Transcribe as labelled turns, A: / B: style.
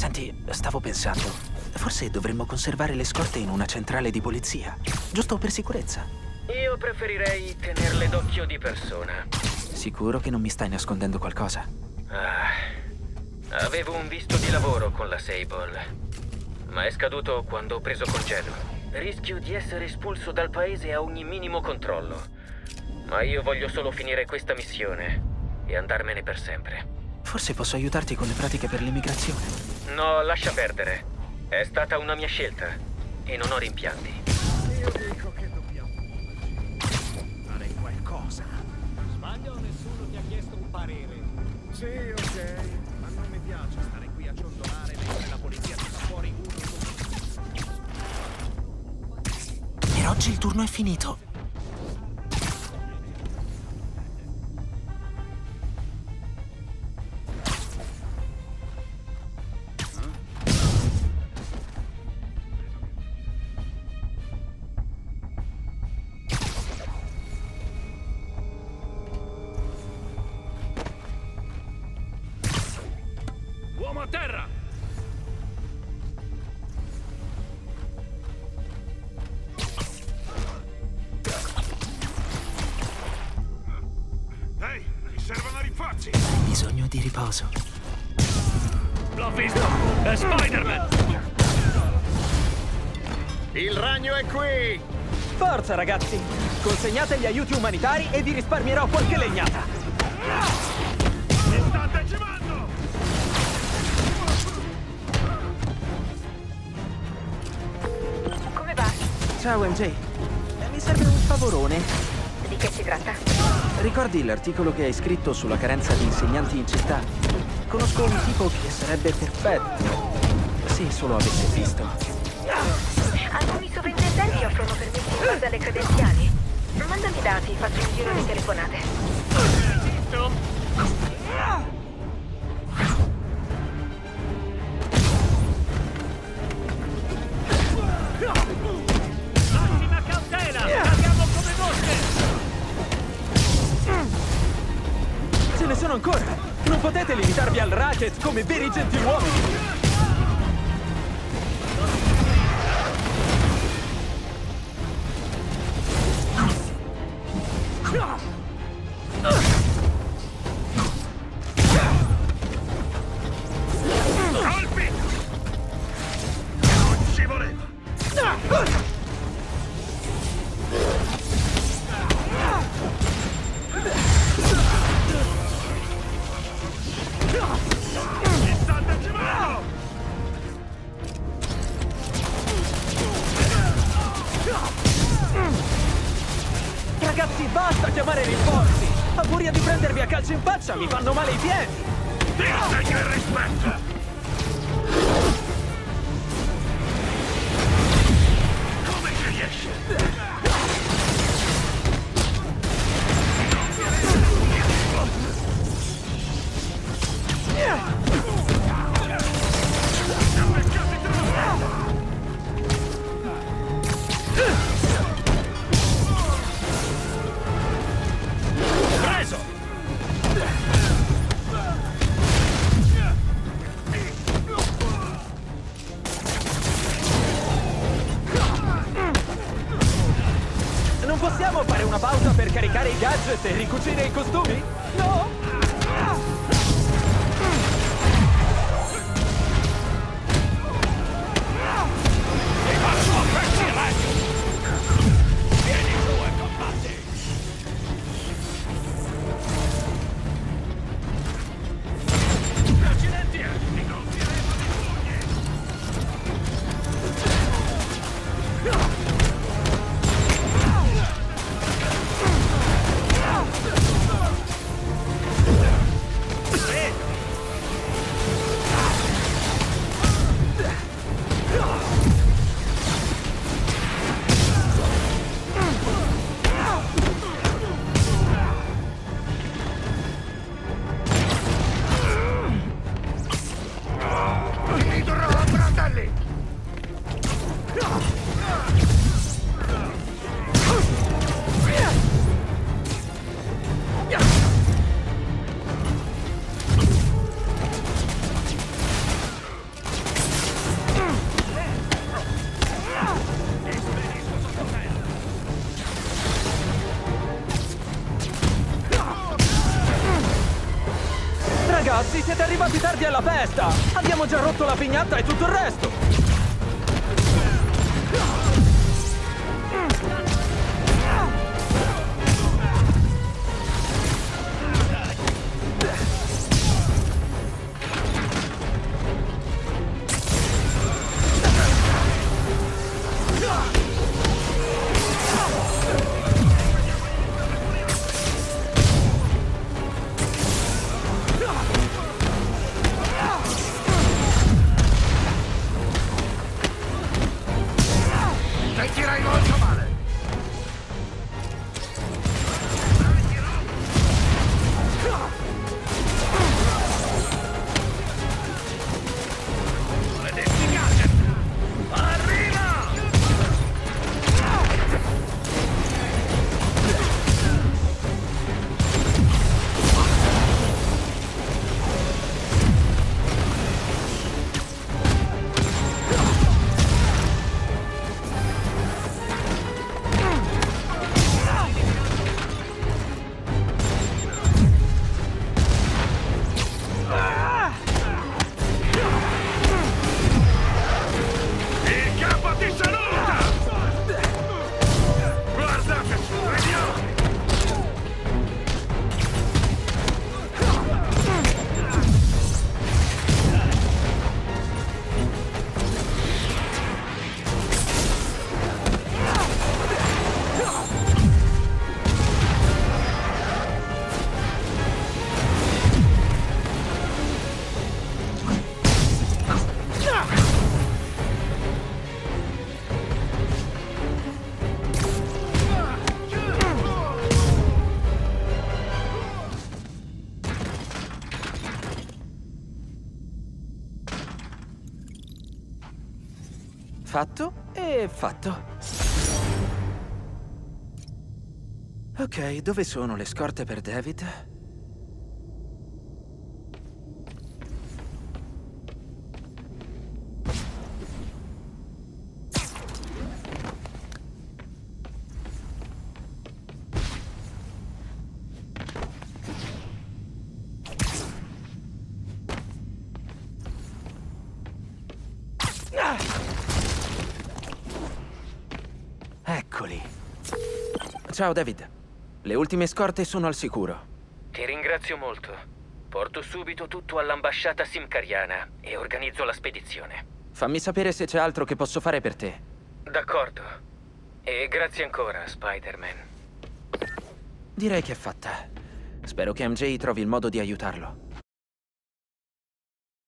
A: Senti, stavo pensando, forse dovremmo conservare le scorte in una centrale di polizia, giusto per sicurezza.
B: Io preferirei tenerle d'occhio di persona.
A: Sicuro che non mi stai nascondendo qualcosa?
B: Ah, avevo un visto di lavoro con la Sable, ma è scaduto quando ho preso congedo. Rischio di essere espulso dal paese a ogni minimo controllo. Ma io voglio solo finire questa missione e andarmene per sempre.
A: Forse posso aiutarti con le pratiche per l'immigrazione.
B: No, lascia perdere. È stata una mia scelta e non ho rimpianti.
C: Io dico che dobbiamo fare qualcosa.
D: Sbaglio o nessuno ti ha chiesto un parere?
C: Sì, ok, ma non mi piace stare qui a ciondolare mentre la polizia ti fa fuori uno
A: Per oggi il turno è finito. Di riposo.
D: L'ho visto! È Spider-Man!
C: Il ragno è qui!
E: Forza ragazzi! Consegnate gli aiuti umanitari e vi risparmierò qualche legnata!
C: Mi state cimando!
F: Come va?
A: Ciao MJ. Eh, Mi serve un favorone.
F: Di che si tratta?
A: Ricordi l'articolo che hai scritto sulla carenza di insegnanti in città? Conosco un tipo che sarebbe perfetto. Se solo avesse visto.
F: Alcuni sovrintendenti offrono permessi in base alle credenziali. Mandami i dati, faccio un giro di telefonate.
D: Massima
E: al racket come veri gentiluomini! Ragazzi, basta chiamare rinforzi! A furia di prendervi a calcio in faccia mi fanno male i piedi!
C: Ti insegno il rispetto! Come ci riesce?
E: Non possiamo fare una pausa per caricare i gadget e ricucire i costumi? No? Siete arrivati tardi alla festa! Abbiamo già rotto la pignatta e tutto il resto!
A: Fatto e fatto. Ok, dove sono le scorte per David? Eccoli. Ciao David. Le ultime scorte sono al sicuro.
B: Ti ringrazio molto. Porto subito tutto all'ambasciata simcariana e organizzo la spedizione.
A: Fammi sapere se c'è altro che posso fare per te.
B: D'accordo. E grazie ancora, Spider-Man.
A: Direi che è fatta. Spero che MJ trovi il modo di aiutarlo.